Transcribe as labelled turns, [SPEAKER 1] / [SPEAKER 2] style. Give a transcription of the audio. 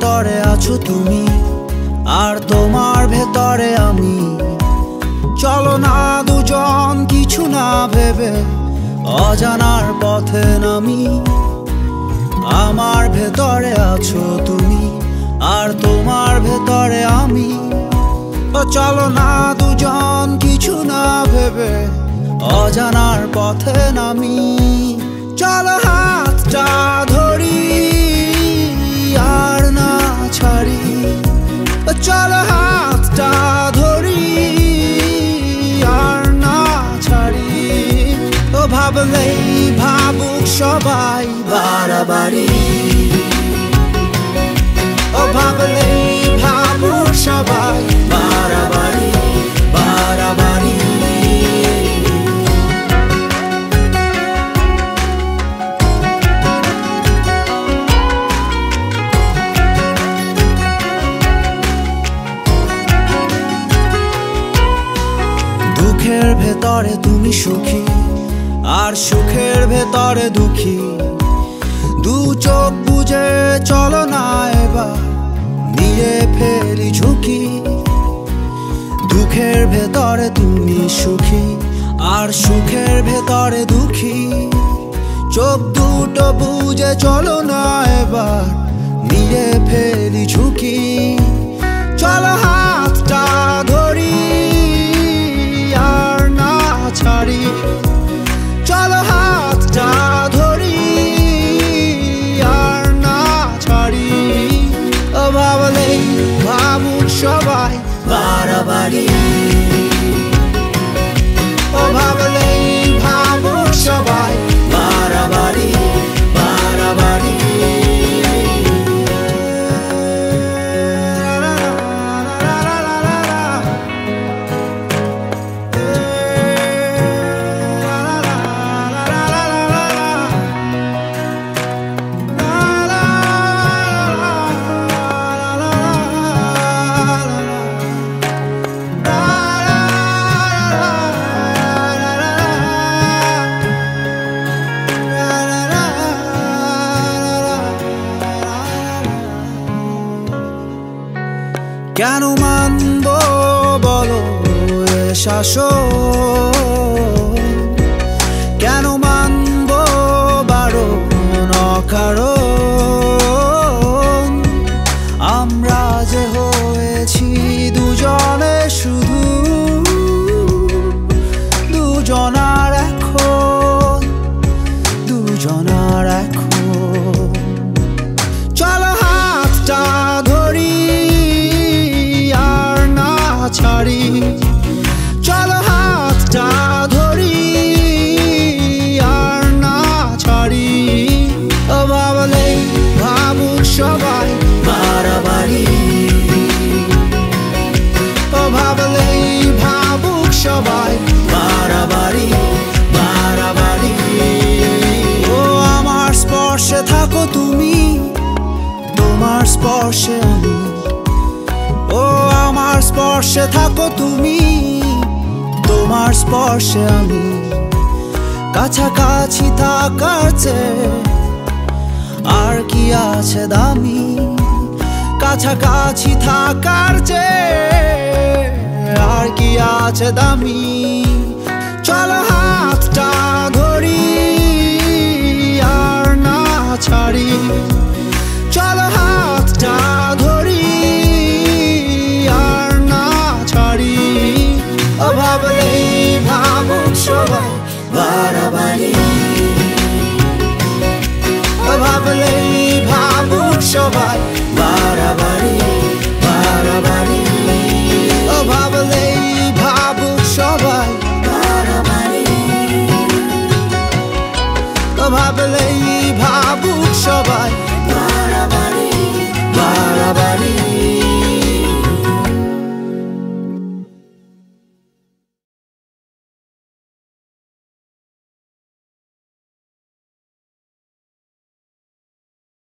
[SPEAKER 1] ভেতরে আছো তুমি, আর তোমার ভেতরে আমি। চলো না দুজন, কিছু না ভেবে অজানার পথে নামি। আমার ভেতরে আছো তুমি, আর তোমার ভেতরে আমি। চলো না দুজন, কিছু না ভেবে অজানার পথে নামি। চলো হাতটা ধরি ও ভাবুক সবাই বাড়াবাড়ি। ও ভাবলেই ভাবুক সবাই বাড়াবাড়ি বাড়াবাড়ি। দুঃখের ভেতরে তুমি সুখী। আর সুখের ভেতরে দুঃখী। দু চোখ বুঝে চলো না এবার নিয়ে ফেলি ঝুঁকি। দুঃখের ভেতরে তুমি সুখী, আর সুখের ভেতরে দুঃখী। চোখ দুটো বুঝে চলো না এবার নিয়ে ফেলি ঝুঁকি। চলো হাতটা ভাবলেই সবাই বাড়াবাড়ি। কেন মানব বলো শাসক? সবাই, বাড়াবাড়ি বাড়াবাড়ি। ও আমার স্পর্শে থাকো তুমি, তোমার স্পর্শে আমি। ও আমার স্পর্শে থাকো তুমি, তোমার স্পর্শে আমি। কাছাকাছি থাকার আর কি আছে দামি? কাছাকাছি থাকার চেয়ে আর কি আছে দামি? চল হাতটা ধরি আর না ছাড়ি। চলো হাতটা ধরি আর না ছাড়ি। ও ভাবলেই ভাবুক সবাই, বাড়াবাড়ি। ও ভাবলেই ভাবুক সবাই ভাবলেই ভাবুক সবাই। বাড়াবাড়ি বাড়াবাড়ি।